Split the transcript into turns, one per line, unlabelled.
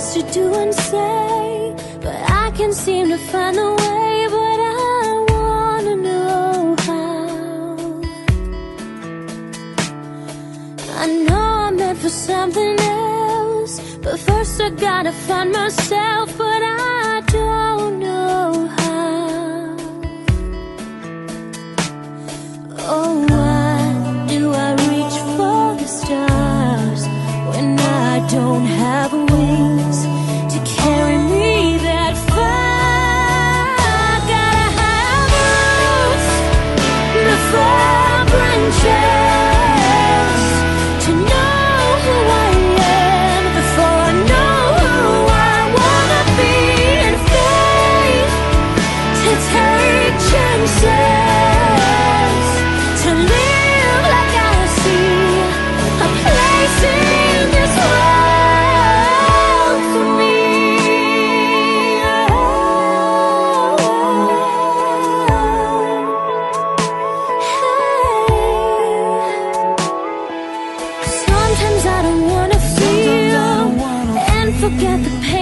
things to do and say, but I can't seem to find a way. But I wanna know how. I know I'm meant for something else, but first I gotta find myself. But I don't get the pain.